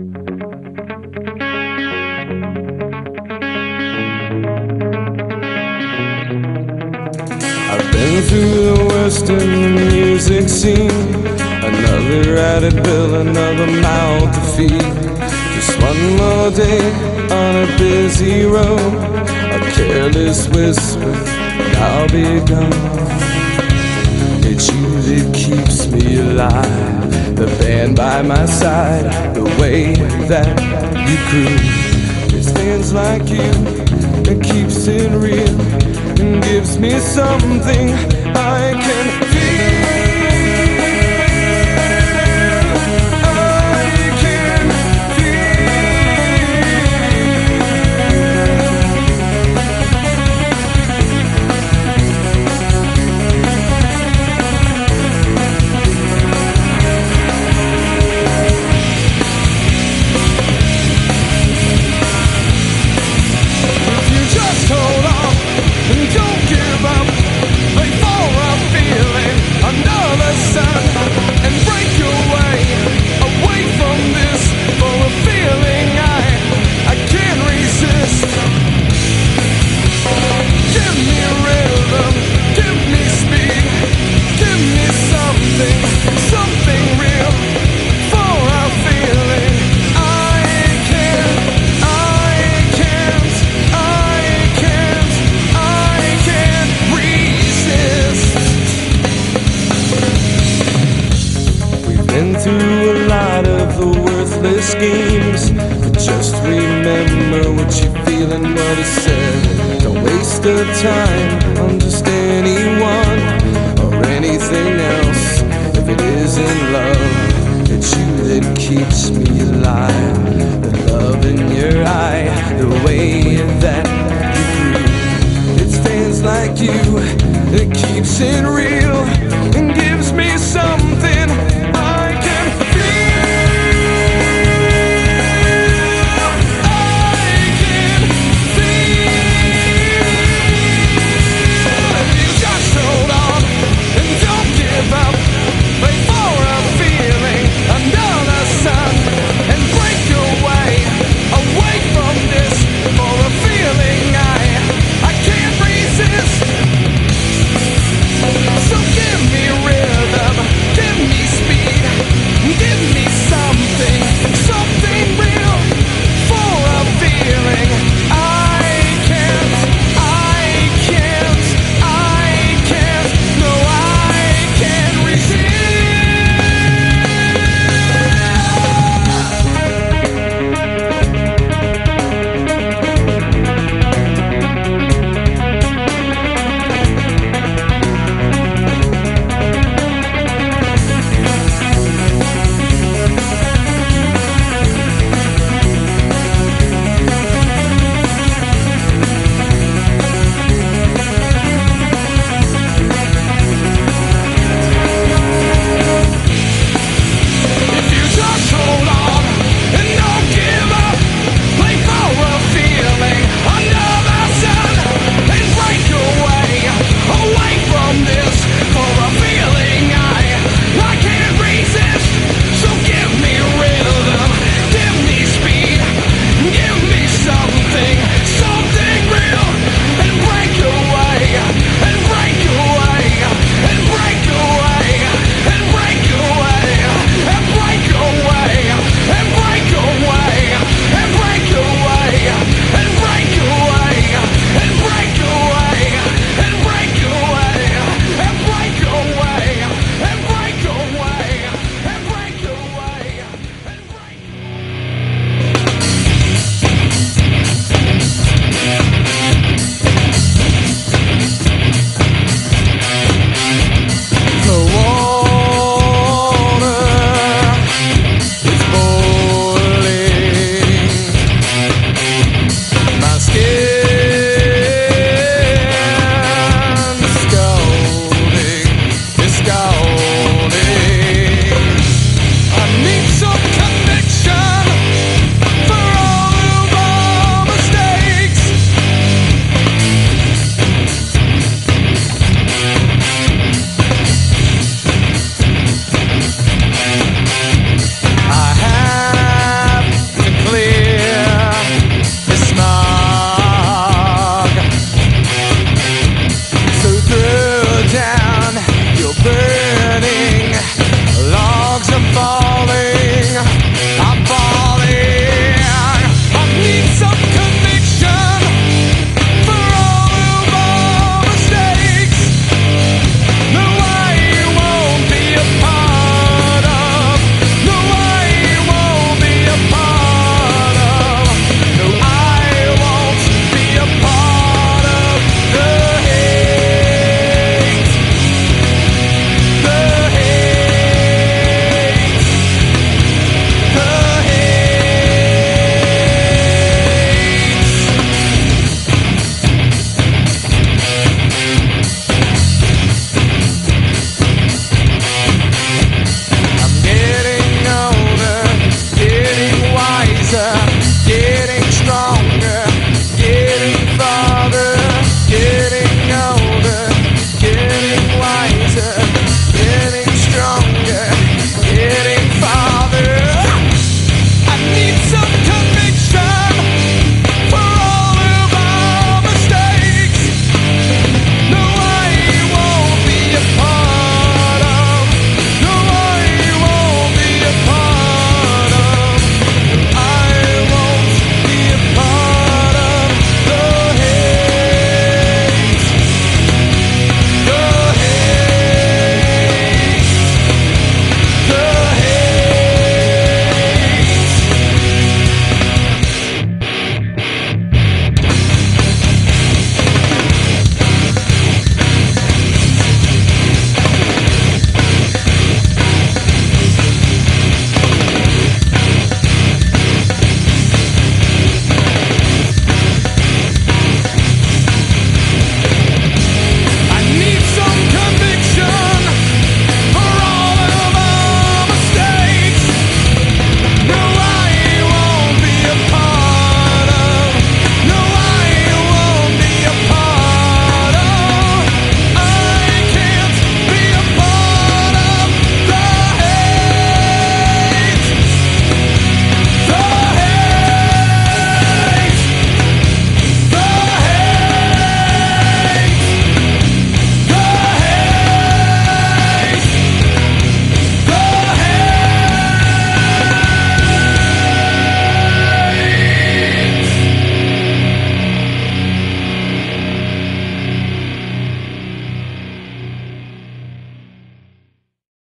I've been through the the music scene. Another added bill, another mouth to feed. Just one more day on a busy road. A careless whisper, and I'll be gone. That keeps me alive. The band by my side, the way that you groove. It's fans like you that keeps it real and gives me something I can feel. Games, but just remember what you feel and what is said. Don't waste the time on just anyone or anything else. If it isn't love, it's you that keeps me alive. The love in your eye, the way that you breathe. It's fans like you that keeps it real